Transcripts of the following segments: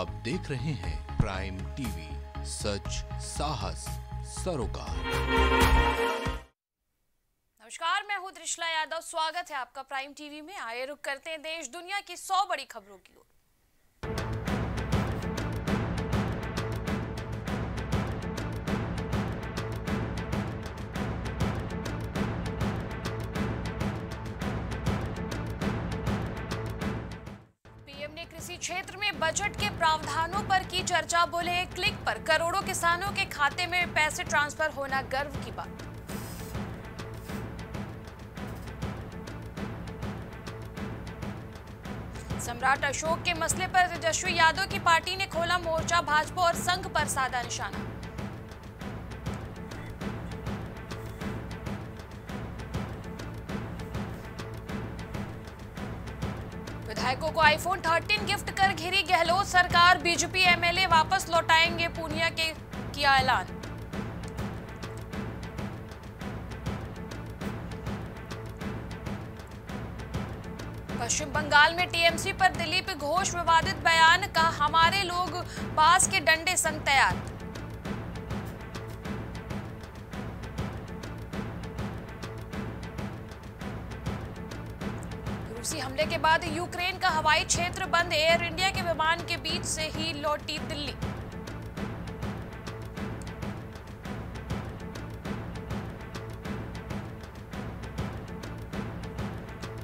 आप देख रहे हैं प्राइम टीवी सच, साहस, सरोकार। नमस्कार, मैं हूँ त्रिशला यादव। स्वागत है आपका प्राइम टीवी में। आए रुक करते हैं देश, दुनिया की सौ बड़ी खबरों की ओर। क्षेत्र में बजट के प्रावधानों पर की चर्चा, बोले एक क्लिक पर करोड़ों किसानों के खाते में पैसे ट्रांसफ़र होना गर्व की बात। सम्राट अशोक के मसले पर तेजस्वी यादव की पार्टी ने खोला मोर्चा, भाजपा और संघ पर साधा निशाना। विधायकों को आईफोन 13 गिफ्ट कर घिरी गहलोत। सरकार बीजेपी एमएलए वापस लौटाएँगे पूनिया के किया ऐलान। पश्चिम बंगाल में टीएमसी पर दिलीप घोष विवादित बयान का हमारे लोग बास के डंडे संग तैयार। बाद यूक्रेन का हवाई क्षेत्र बंद, एयर इंडिया के विमान के बीच से ही लौटी दिल्ली।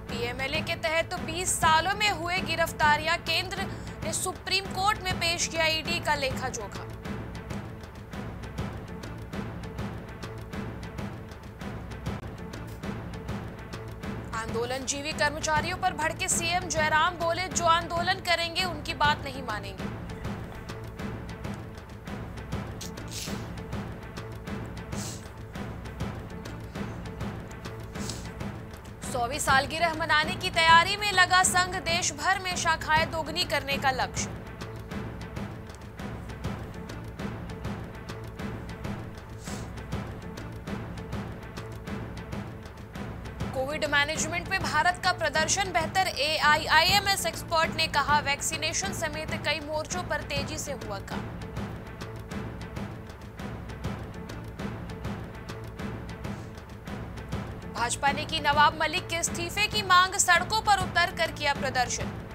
पीएमएलए के तहत तो 20 सालों में हुए गिरफ्तारियाँ, केंद्र ने सुप्रीम कोर्ट में पेश किया ईडी का लेखा जोखा आंदोलनजीवी कर्मचारियों पर भड़के सीएम जयराम बोले, जो आंदोलन करेंगे, उनकी बात नहीं मानेंगे। सौवीं सालगिरह मनाने की तैयारी में लगा संघ देश भर में शाखाएँ दोगुनी करने का लक्ष्य। कोविड मैनेजमेंट में भारत का प्रदर्शन बेहतर एआईआईएमएस एक्सपर्ट ने कहा, वैक्सीनेशन समेत कई मोर्चों पर तेज़ी से हुआ काम। भाजपा ने की नवाब मलिक के इस्तीफे की मांग सड़कों पर उतर कर किया प्रदर्शन।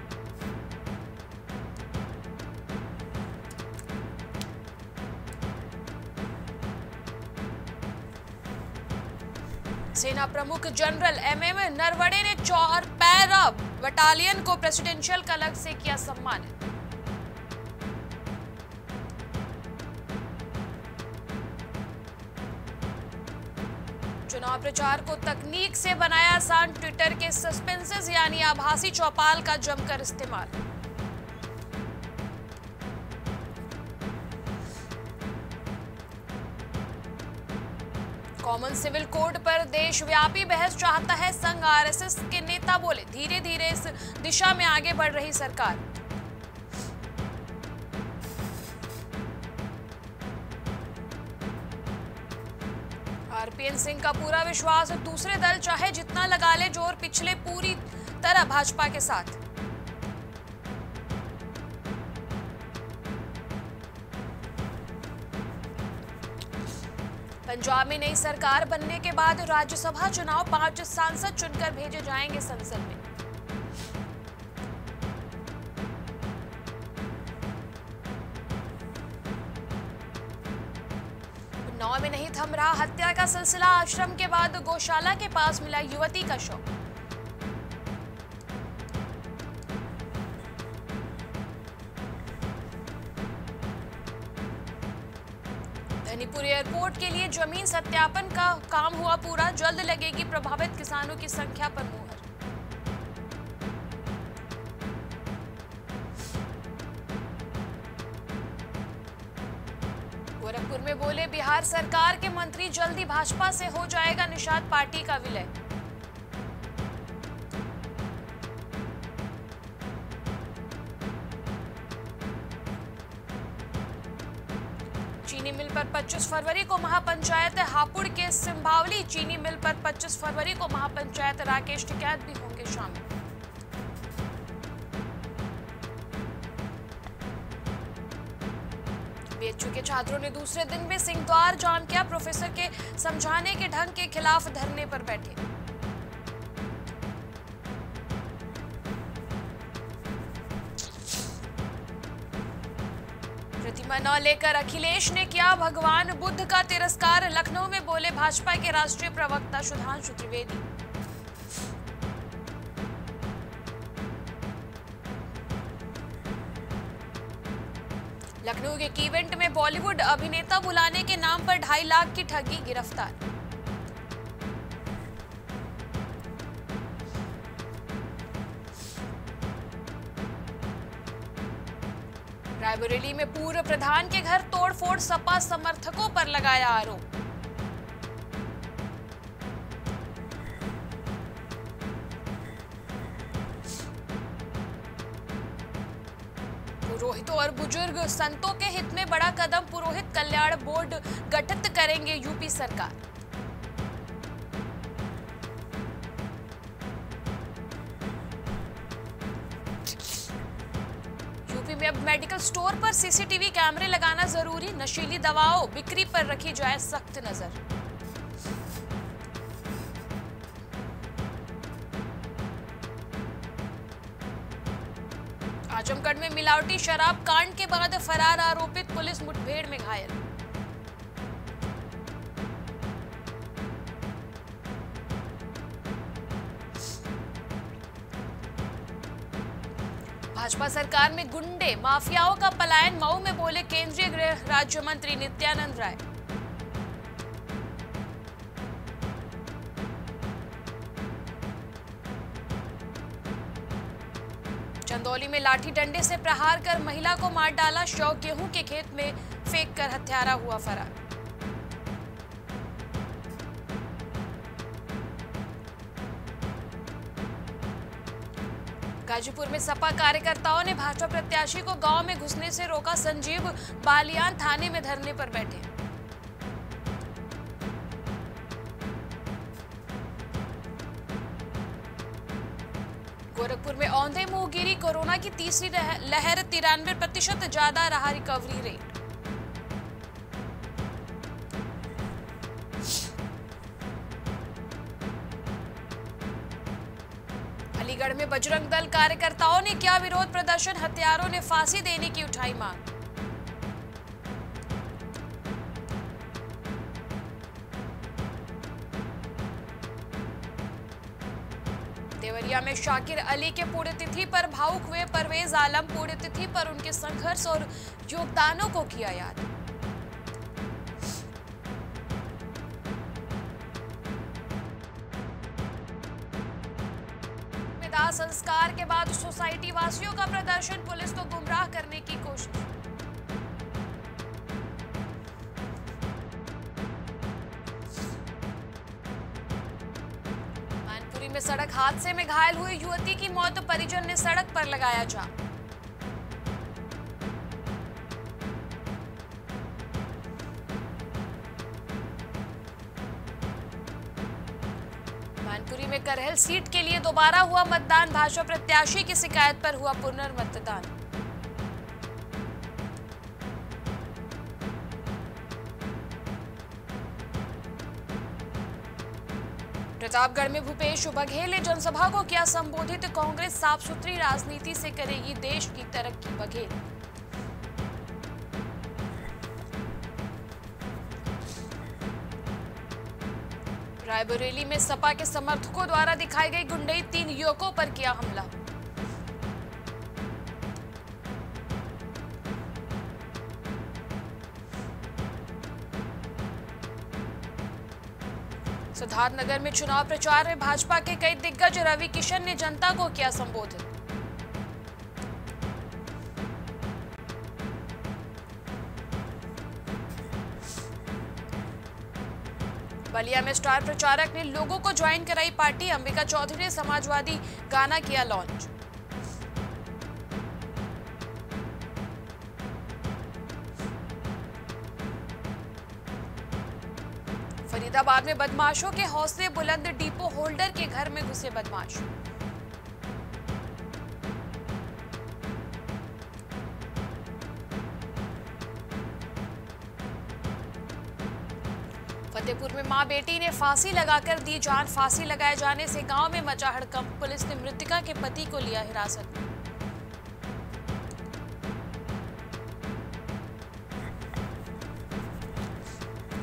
सेना प्रमुख जनरल एमएम नरवड़े ने चौर पैरा बटालियन को प्रेसिडेंशियल कलग से किया सम्मानित। चुनाव प्रचार को तकनीक से बनाया आसान ट्विटर के सस्पेंसेस यानी आभासी चौपाल का जमकर इस्तेमाल। कॉमन सिविल कोड पर देशव्यापी बहस चाहता है संघ आरएसएस के नेता बोले धीरे धीरे इस दिशा में आगे बढ़ रही सरकार। आरपीएन सिंह का पूरा विश्वास, दूसरे दल चाहे जितना लगा ले ज़ोर, पिछले पूरी तरह भाजपा के साथ। पंजाब में नई सरकार बनने के बाद राज्यसभा चुनाव पाँच सांसद चुनकर भेजे जाएँगे संसद में। उन्नाव में नहीं थम रहा हत्या का सिलसिला, आश्रम के बाद गौशाला के पास मिला युवती का शव। ज़मीन सत्यापन का काम हुआ पूरा, जल्द लगेगी प्रभावित किसानों की संख्या पर मुहर। गोरखपुर में बोले, बिहार सरकार के मंत्री जल्दी भाजपा से हो जाएगा निषाद, पार्टी का विलय। पर 25 फरवरी को महापंचायत हापुड़ के सिंभावली चीनी मिल पर 25 फरवरी को महापंचायत राकेश टिकैत भी होंगे शामिल। बीएचयू के छात्रों ने दूसरे दिन भी सिंहद्वार जाम किया। प्रोफेसर के समझाने के ढंग के खिलाफ धरने पर बैठे। न लेकर अखिलेश ने किया भगवान बुद्ध का तिरस्कार। लखनऊ में बोले भाजपा के राष्ट्रीय प्रवक्ता सुधांशु त्रिवेदी। लखनऊ के इवेंट में बॉलीवुड अभिनेता बुलाने के नाम पर ढाई लाख की ठगी, गिरफ़्तार। रायबरेली में पूर्व प्रधान के घर तोड़फोड़ सपा समर्थकों पर लगाया आरोप। पुरोहितों और बुज़ुर्ग संतों के हित में बड़ा कदम पुरोहित कल्याण बोर्ड गठित करेंगे यूपी सरकार। में अब मेडिकल स्टोर पर सीसीटीवी कैमरे लगाना ज़रूरी। नशीली दवाओं, बिक्री पर रखी जाए सख्त नज़र। आजमगढ़ में मिलावटी शराब कांड के बाद फरार आरोपित, पुलिस मुठभेड़ में घायल। भाजपा सरकार में गुंडे, माफियाओं का पलायन, मऊ में बोले केंद्रीय गृह राज्य मंत्री नित्यानंद राय। चंदौली में लाठी डंडे से प्रहार कर महिला को मार डाला, शव गेहूँ के खेत में फेंक कर हत्यारा हुआ फरार। गाजीपुर में सपा कार्यकर्ताओं ने भाजपा प्रत्याशी को गाँव में घुसने से रोका संजीव, बालियान थाने में धरने पर बैठे। गोरखपुर में औंधे मुँह कोरोना की तीसरी लहर, तिरानवे प्रतिशत ज़्यादा रहा रिकवरी रेट। किया विरोध प्रदर्शन हत्यारों ने फांसी देने की उठाई मांग। देवरिया में शाकिर अली के पुण्यतिथि पर भावुक हुए परवेज आलम पुण्यतिथि पर उनके संघर्ष और योगदानों को किया याद। के बाद सोसाइटी वासियों का प्रदर्शन पुलिस को गुमराह करने की कोशिश। मैनपुरी में सड़क हादसे में घायल हुई युवती की मौत, परिजन ने सड़क पर लगाया जाम। मैनपुरी में करहल सीट के लिए दोबारा हुआ मतदान, भाजपा प्रत्याशी की शिकायत पर हुआ पुनर्मतदान। प्रतापगढ़ में भूपेश बघेल ने जनसभा को किया संबोधित, कांग्रेस साफ़ सुथरी राजनीति से करेगी देश की तरक्की, बघेल। रायबरेली में सपा के समर्थकों द्वारा दिखाई गई गुंडई तीन युवकों पर किया हमला। सिद्धार्थनगर में चुनाव प्रचार में भाजपा के कई दिग्गज रवि किशन ने जनता को किया संबोधित। बलिया में स्टार प्रचारक ने लोगों को ज्वाइन कराई पार्टी। अंबिका चौधरी ने समाजवादी गाना किया लॉन्च। फरीदाबाद में बदमाशों के हौसले बुलंद, डिपो होल्डर के घर में घुसे बदमाश। में बेटी ने फांसी लगाकर दी जान। फांसी लगाए जाने से गाँव में मचा हड़कंप। पुलिस ने मृतका के पति को लिया हिरासत।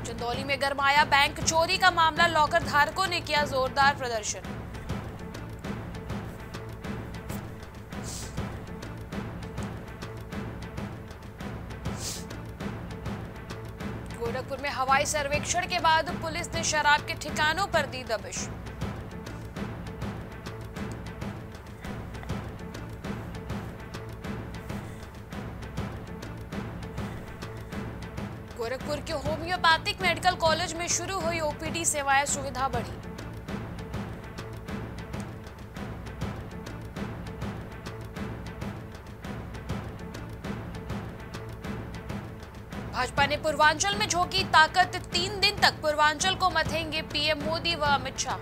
चंदौली में गरमाया बैंक चोरी का मामला लॉकर धारकों ने किया जोरदार प्रदर्शन। हवाई सर्वेक्षण के बाद पुलिस ने शराब के ठिकानों पर दी दबिश। गोरखपुर के होम्योपैथिक मेडिकल कॉलेज में शुरू हुई ओपीडी सेवाएँ सुविधा बढ़ी। भाजपा ने पूर्वांचल में झोंकी ताकत तीन दिन तक पूर्वांचल को मथेंगे पीएम मोदी व अमित शाह।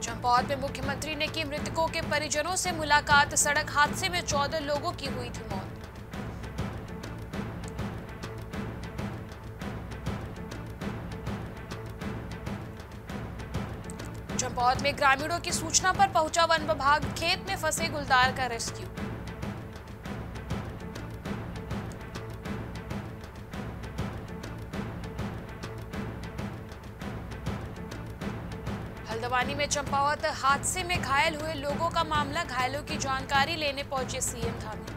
चंपावत में मुख्यमंत्री ने की मृतकों के परिजनों से मुलाकात। सड़क हादसे में चौदह लोगों की हुई थी मौत। चंपावत में ग्रामीणों की सूचना पर पहुँचा वन विभाग, खेत में फंसे गुलदार का रेस्क्यू। हल्द्वानी में चंपावत हादसे में घायल हुए लोगों का मामला, घायलों की जानकारी लेने पहुँचे सीएम धामी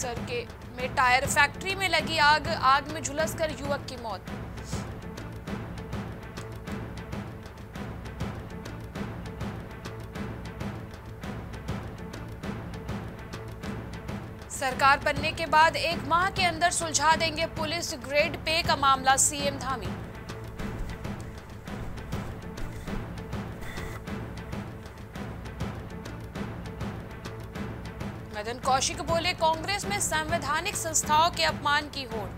लक्सर के में टायर, फैक्ट्री में लगी आग आग में झुलसकर युवक की मौत। सरकार बनने के बाद एक माह के अंदर सुलझा देंगे पुलिस, ग्रेड पे का मामला, सीएम धामी। कौशिक बोले, कांग्रेस में संवैधानिक संस्थाओं के अपमान की होड़।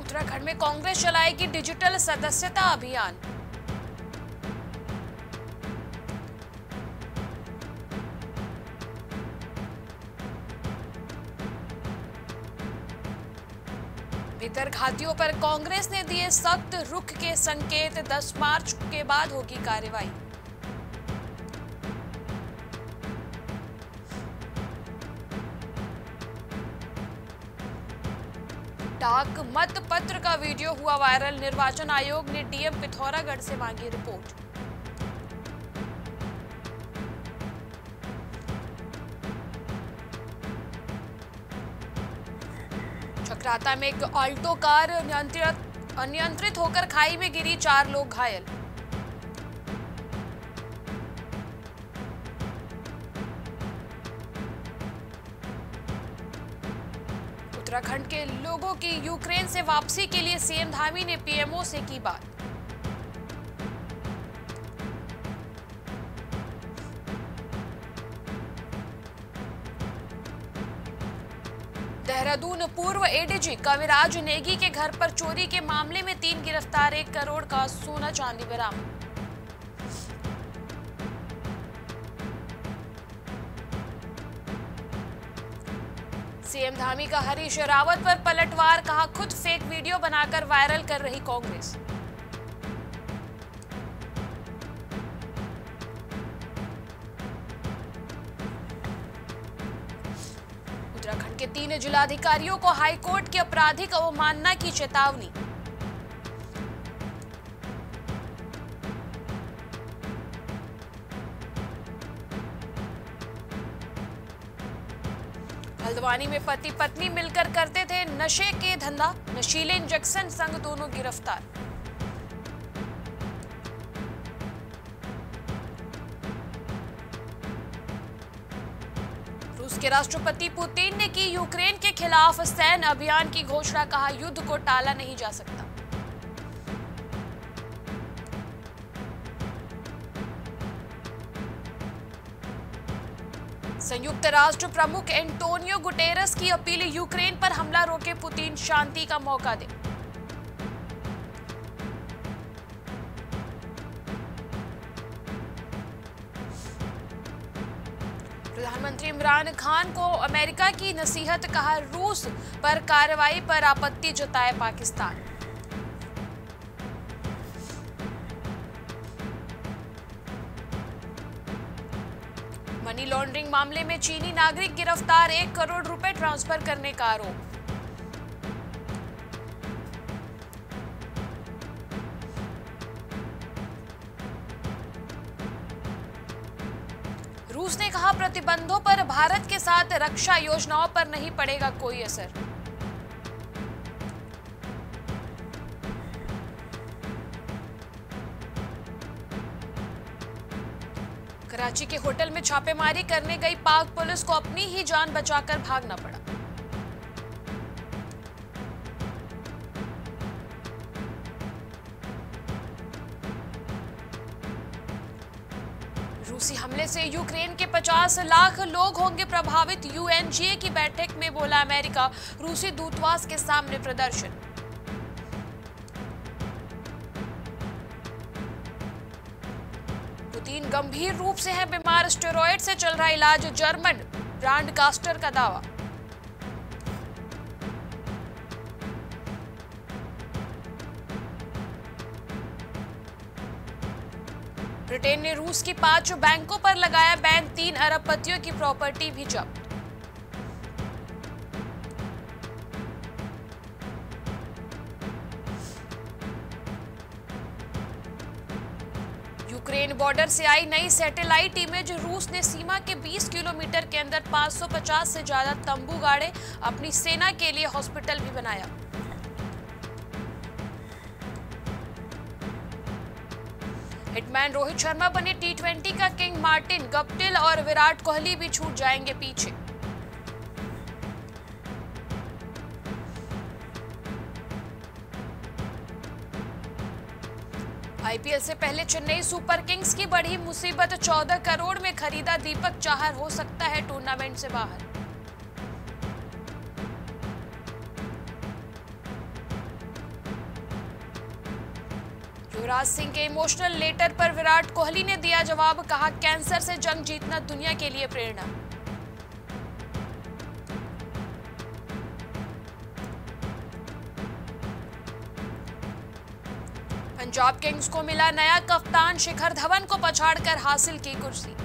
उत्तराखंड में कांग्रेस चलाएगी डिजिटल सदस्यता अभियान। भीतरघातियों पर कांग्रेस ने दिए सख्त रुख के संकेत। 10 मार्च के बाद होगी कार्रवाई। डाक मत पत्र का वीडियो हुआ वायरल। निर्वाचन आयोग ने डीएम पिथौरागढ़ से मांगी रिपोर्ट। चक्राता में एक ऑल्टो कार नियंत्रित, अनियंत्रित होकर खाई में गिरी, चार लोग घायल। उत्तराखंड के लोगों की यूक्रेन से वापसी के लिए सीएम धामी ने पीएमओ से की बात। पूर्व कविराज नेगी के घर पर चोरी के मामले में तीन गिरफ़्तार, एक करोड़ का सोना चांदी बरामद। सीएम धामी का हरीश रावत पर पलटवार, कहा, खुद फेक वीडियो बनाकर वायरल कर रही कांग्रेस। जिलाधिकारियों को हाईकोर्ट की आपराधिक अवमानना की चेतावनी। हल्द्वानी में पति पत्नी मिलकर करते थे नशे के धंधा। नशीले इंजेक्शन संग दोनों गिरफ़्तार। रूस के राष्ट्रपति पुतिन ने की यूक्रेन के खिलाफ सैन्य अभियान की घोषणा, कहा युद्ध को टाला नहीं जा सकता। संयुक्त राष्ट्र प्रमुख एंटोनियो गुटेरस की अपील, यूक्रेन पर हमला रोके पुतिन, शांति का मौका दे। इमरान खान को अमेरिका की नसीहत कहा रूस पर कार्रवाई पर आपत्ति जताए पाकिस्तान। मनी लॉन्ड्रिंग मामले में चीनी नागरिक गिरफ़्तार, एक करोड़ रुपए ट्रांसफ़र करने का आरोप। रूस ने कहा प्रतिबंधों पर भारत के साथ रक्षा योजनाओं पर नहीं पड़ेगा कोई असर। कराची के होटल में छापेमारी करने गई पाक पुलिस को अपनी ही जान बचाकर भागना पड़ा। से यूक्रेन के 50 लाख लोग होंगे प्रभावित। यूएनजीए की बैठक में बोला अमेरिका, रूसी दूतावास के सामने प्रदर्शन। पुतिन गंभीर रूप से है, बीमार स्टेरॉयड से चल रहा इलाज जर्मन, ब्रांडकास्टर का दावा। ब्रिटेन ने रूस की पाँच बैंकों पर लगाया बैन, तीन अरबपतियों की प्रॉपर्टी भी जब्त। यूक्रेन बॉर्डर से आई नई सैटेलाइट इमेज, रूस ने सीमा के 20 किलोमीटर के अंदर 550 से ज़्यादा तंबू गाड़े अपनी सेना के लिए हॉस्पिटल भी बनाया। हिटमैन रोहित शर्मा बने टी ट्वेंटी का किंग मार्टिन गप्टिल और विराट कोहली भी छूट जाएँगे पीछे। आईपीएल से पहले चेन्नई सुपर किंग्स की बड़ी मुसीबत 14 करोड़ में खरीदा दीपक चाहर, हो सकता है टूर्नामेंट से बाहर। युवराज सिंह के इमोशनल लेटर पर विराट कोहली ने दिया जवाब, कहा कैंसर से जंग जीतना दुनिया के लिए प्रेरणा। पंजाब किंग्स को मिला नया कप्तान, शिखर धवन को पछाड़कर हासिल की कुर्सी।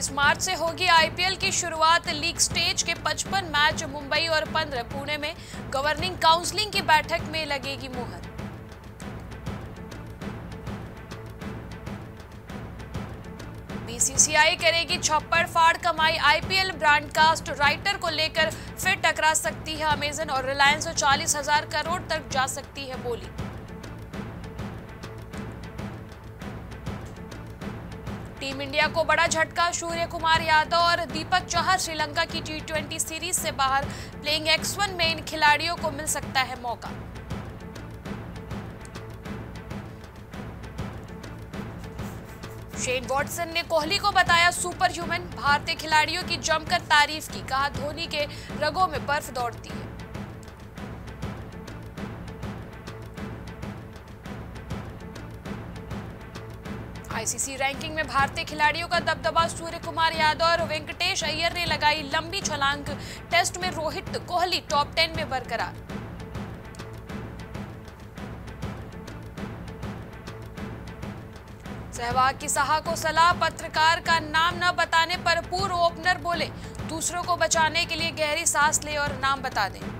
छब्बीस मार्च से होगी आईपीएल की शुरुआत लीग स्टेज के 55 मैच मुंबई और 15 पुणे में। गवर्निंग काउंसिलिंग की बैठक में लगेगी मुहर। बीसीसीआई करेगी छप्पड़ फाड़ कमाई। आईपीएल ब्रॉडकास्ट राइटर को लेकर फिर टकरा सकती है अमेजन और रिलायंस चालीस हज़ार करोड़ तक जा सकती है बोली। इंडिया को बड़ा झटका सूर्य कुमार यादव और दीपक चहर श्रीलंका की टी ट्वेंटी सीरीज़ से बाहर प्लेइंग एक्स वन में इन खिलाड़ियों को मिल सकता है मौका। शेन वॉटसन ने कोहली को बताया सुपर ह्यूमन भारतीय खिलाड़ियों की जमकर तारीफ़ की, कहा धोनी के रगों में बर्फ़ दौड़ती है। आईसीसी रैंकिंग में भारतीय खिलाड़ियों का दबदबा सूर्य कुमार यादव और वेंकटेश अय्यर ने लगाई लंबी छलांग। टेस्ट में रोहित कोहली टॉप टेन में बरकरार। सहवाग की साहा को सलाह, पत्रकार का नाम न बताने पर पूर्व ओपनर बोले, दूसरों को बचाने के लिए गहरी सांस ले और नाम बता दें।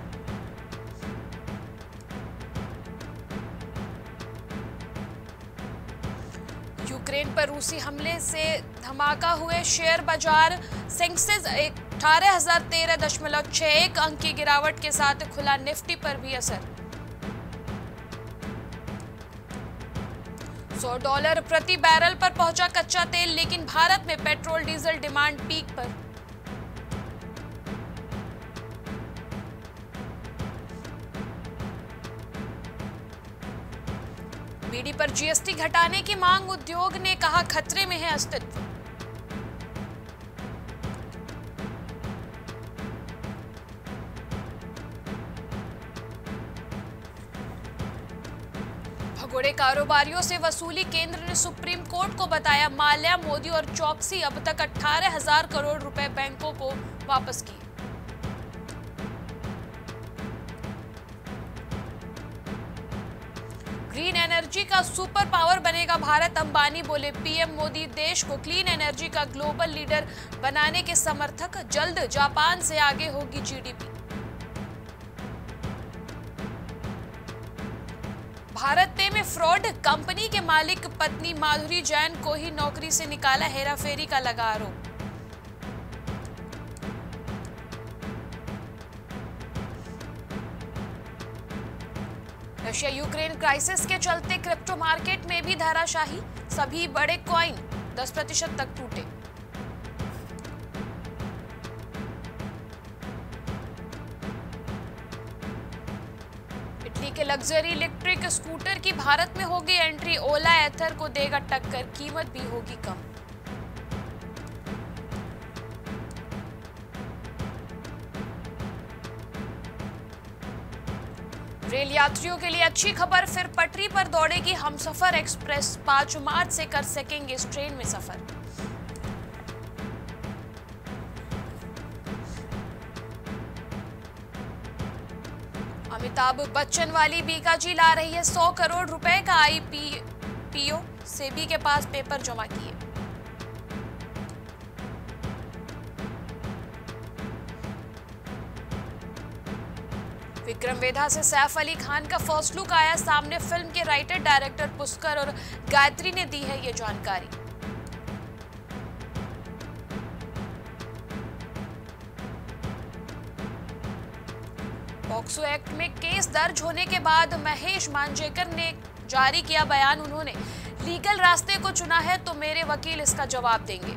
यूक्रेन पर रूसी हमले से धमाका हुए। शेयर बाज़ार सेंसेक्स अठारह हज़ार तेरह दशमलव छह एक अंक की गिरावट के साथ खुला निफ्टी पर भी असर। सौ डॉलर प्रति बैरल पर पहुँचा कच्चा तेल, लेकिन भारत में पेट्रोल डीजल डिमांड पीक पर। जीएसटी घटाने की मांग उद्योग ने कहा, खतरे में है अस्तित्व। भगोड़े कारोबारियों से वसूली केंद्र ने सुप्रीम कोर्ट को बताया, माल्या, मोदी और चौकसी अब तक अठारह हज़ार करोड़ रुपए बैंकों को वापस किए। एनर्जी का सुपर पावर बनेगा भारत। अंबानी बोले, पीएम मोदी देश को क्लीन एनर्जी का ग्लोबल लीडर बनाने के समर्थक जल्द जापान से आगे होगी जीडीपी भारत पे में फ्रॉड, कंपनी के मालिक पत्नी माधुरी जैन को ही नौकरी से निकाला हेराफेरी का लगा आरोप। रशिया यूक्रेन क्राइसिस के चलते क्रिप्टो मार्केट में भी धाराशाही। सभी बड़े कॉइन 10 प्रतिशत तक टूटे। इटली के लग्जरी इलेक्ट्रिक स्कूटर की भारत में होगी एंट्री ओला एथर को देगा टक्कर, कीमत भी होगी कम। रेल यात्रियों के लिए अच्छी खबर, फिर पटरी पर दौड़ेगी हमसफर एक्सप्रेस। पाँच मार्च से कर सकेंगे इस ट्रेन में सफ़र। अमिताभ बच्चन वाली बीकाजी ला रही है 100 करोड़ रुपए का आईपीओ सेबी के पास पेपर जमा किए। विक्रम वेधा से सैफ अली खान का फ़र्स्ट लुक आया सामने फ़िल्म के राइटर डायरेक्टर पुष्कर और गायत्री ने दी है ये जानकारी। पॉक्सो एक्ट में केस दर्ज होने के बाद महेश मांजेकर ने जारी किया बयान उन्होंने। लीगल रास्ते को चुना है तो मेरे वकील इसका जवाब देंगे।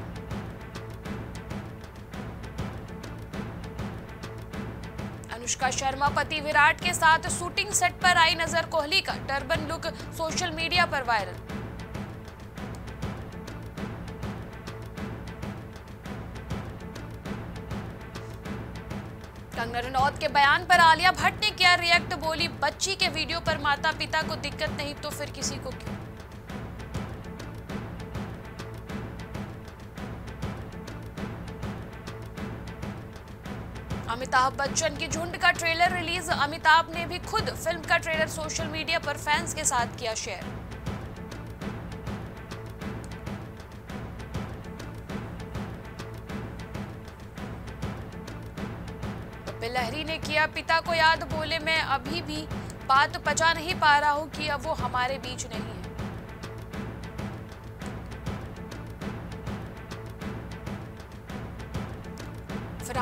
अनुष्का शर्मा, पति विराट के साथ शूटिंग सेट पर आई नज़र कोहली का टर्बन लुक सोशल मीडिया पर वायरल। कंगना रनौत के बयान पर आलिया भट्ट ने किया रिएक्ट बोली, बच्ची के वीडियो पर माता पिता को दिक्कत नहीं तो फिर किसी को क्यों? अमिताभ बच्चन की झुंड का ट्रेलर रिलीज़। अमिताभ ने भी खुद फ़िल्म का ट्रेलर सोशल मीडिया पर फैंस के साथ किया शेयर। लहरी ने किया, पिता को याद, बोले, मैं अभी भी बात पचा नहीं पा रहा हूँ कि अब वो हमारे बीच नहीं है।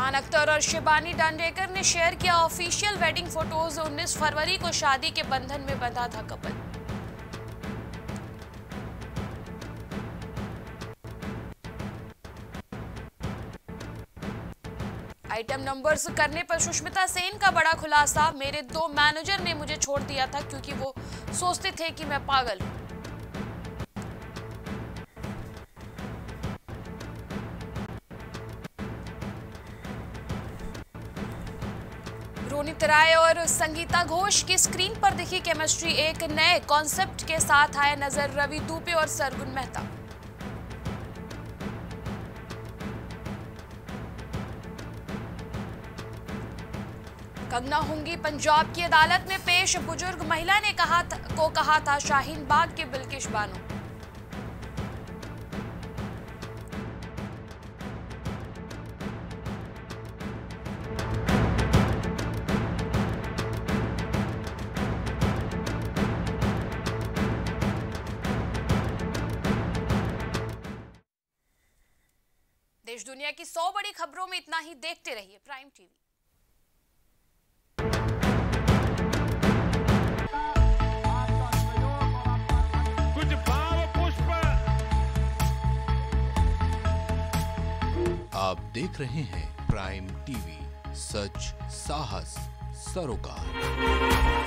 फरहान अख्तर और शिबानी डांडेकर ने शेयर किया ऑफिशियल वेडिंग फ़ोटोज़। 19 फरवरी को शादी के बंधन में बंधा था कपल। आइटम नंबर्स करने पर सुष्मिता सेन का बड़ा खुलासा। मेरे दो मैनेजर ने मुझे छोड़ दिया था क्योंकि वो सोचते थे कि मैं पागल हूँ। राय और संगीता घोष की स्क्रीन पर दिखी केमिस्ट्री। एक नए कॉन्सेप्ट के साथ आए नज़र रवि दुबे और सरगुन मेहता। कंगना होंगी पंजाब की अदालत में पेश बुज़ुर्ग महिला ने कहा था, को कहा था शाहीन बाग के बिल्किश बानो। की सौ बड़ी खबरों में इतना ही देखते रहिए प्राइम टीवी। कुछ भाव पुष्प। आप देख रहे हैं प्राइम टीवी सच साहस सरोकार।